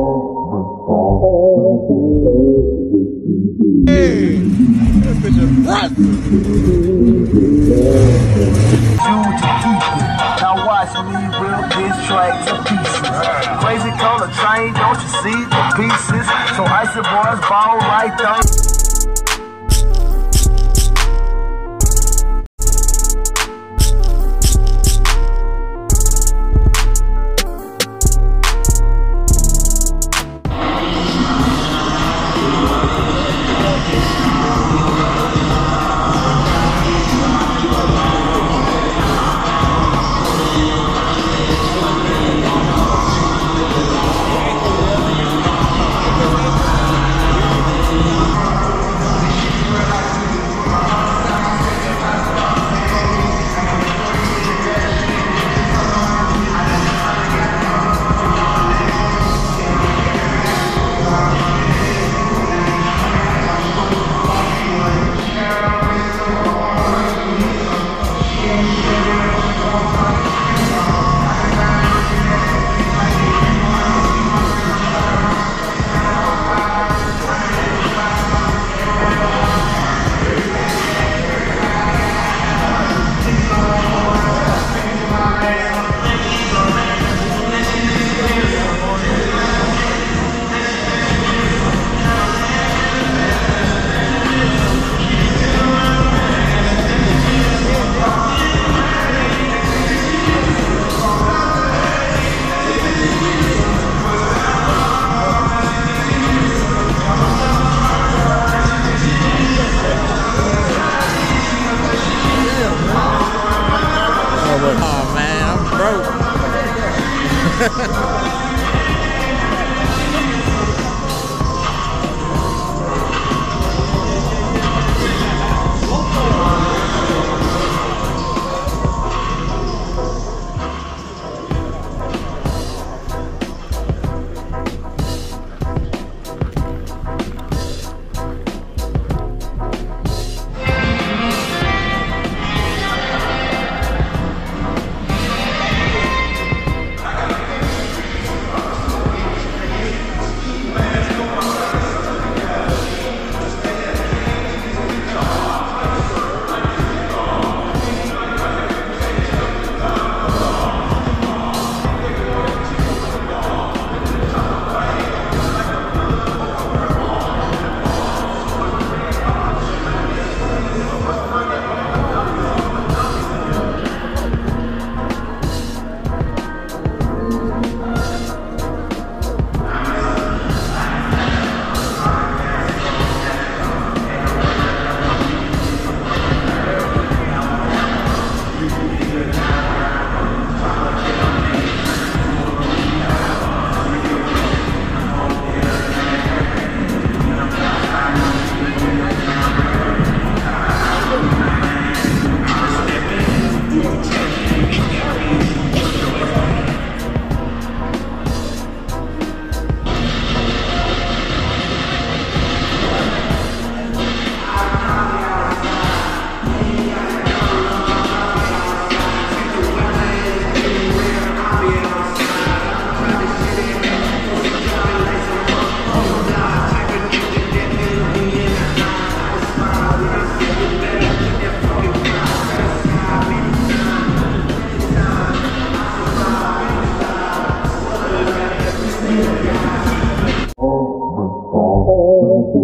Now watch me rip this track to pieces. Crazy color train, don't you see the pieces? So icy boys ball right there. Now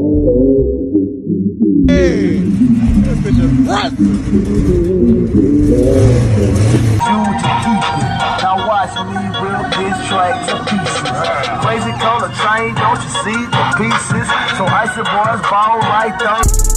watch me rip this track to pieces. Crazy color train, don't you see the pieces? So icy boys ball right there.